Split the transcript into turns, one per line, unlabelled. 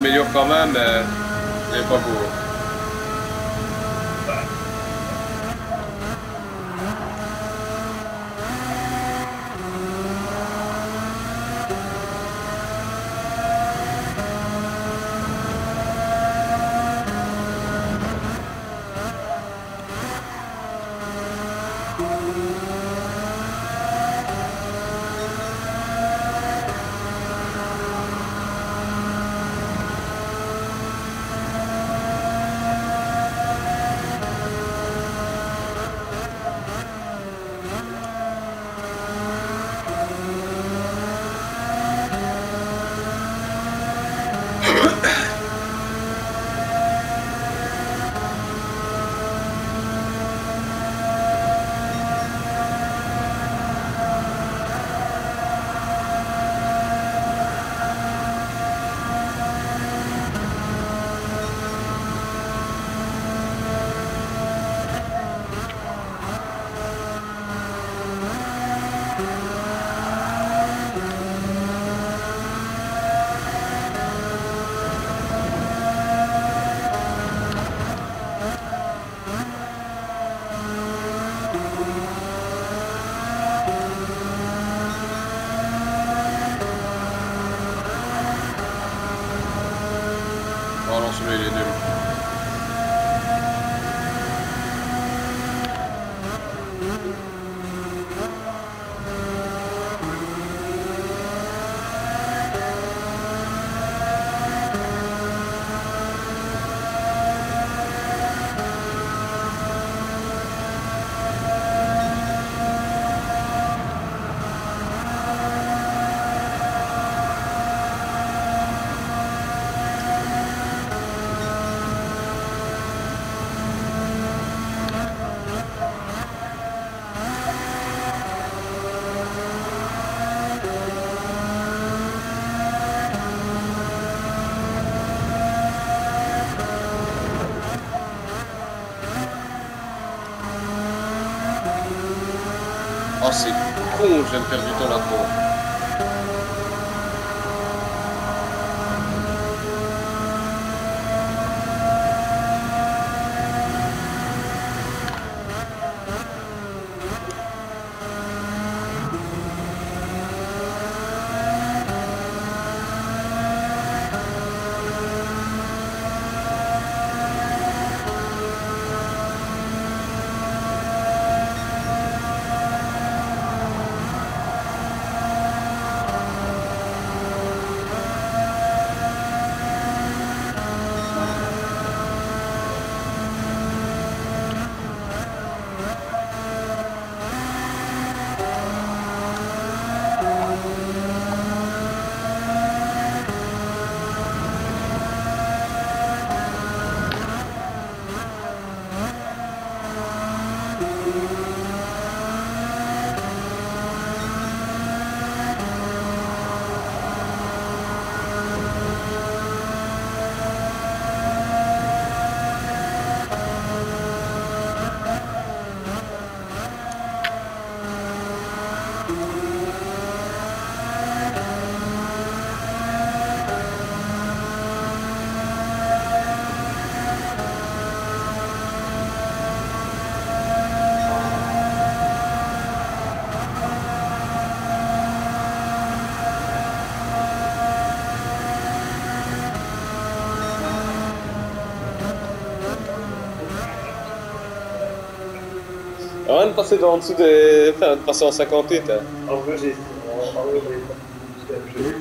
s'améliore quand même, mais pas beau. incarcerated and everything. Oh c'est con, je viens de perdre du temps là-dedans. Rien de passer en dessous des. Enfin, de passer en 58. Hein.
En vrai, j'ai. En vrai, j'ai.